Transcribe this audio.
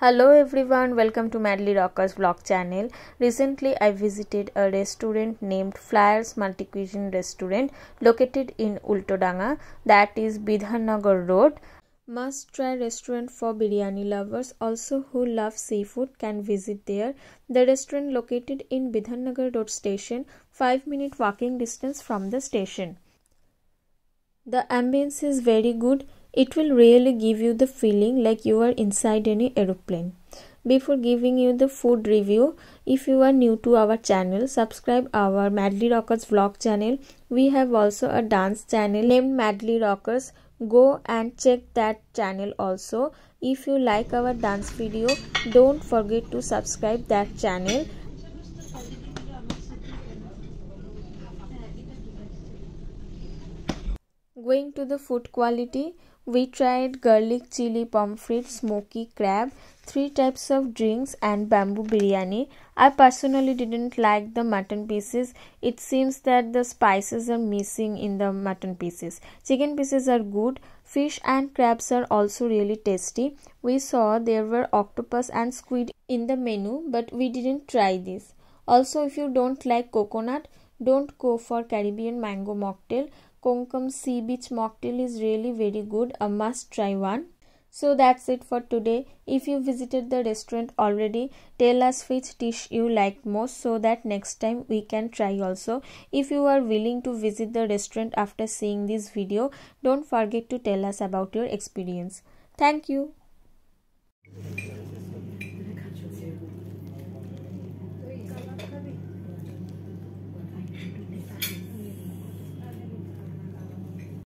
Hello everyone, welcome to Madly Rockers vlog channel. Recently I visited a restaurant named Flyers Multi Cuisine Restaurant located in Ultodanga that is Bidhannagar Road. Must try restaurant for biryani lovers also who love seafood can visit there. The restaurant located in Bidhannagar Road station 5 minute walking distance from the station. The ambience is very good it will really give you the feeling like you are inside any aeroplane. Before giving you the food review, if you are new to our channel, subscribe our Madly Rockers vlog channel. We have also a dance channel named Madly Rockers. Go and check that channel also. If you like our dance video, don't forget to subscribe that channel. Going to the food quality, we tried garlic chili pomfret, smoky crab, three types of drinks and bamboo biryani. I personally didn't like the mutton pieces. It seems that the spices are missing in the mutton pieces. Chicken pieces are good. Fish and crabs are also really tasty. We saw there were octopus and squid in the menu but we didn't try this. Also if you don't like coconut, don't go for Caribbean mango mocktail Konkan Sea Beach mocktail is really very good, a must try one. So that's it for today. If you visited the restaurant already, tell us which dish you liked most so that next time we can try also. If you are willing to visit the restaurant after seeing this video, don't forget to tell us about your experience. Thank you.